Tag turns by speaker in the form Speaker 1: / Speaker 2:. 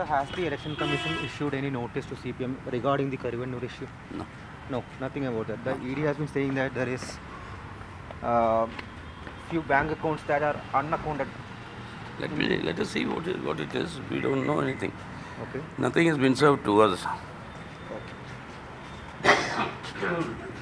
Speaker 1: Sir, has the election commission issued any notice to CPM regarding the Karuvannur issue?
Speaker 2: No.
Speaker 1: No, nothing about that. The ED has been saying that there is uh, few bank accounts that are unaccounted.
Speaker 2: Let me let us see what what it is. We don't know anything.
Speaker 1: Okay.
Speaker 2: Nothing has been served to us.
Speaker 1: okay.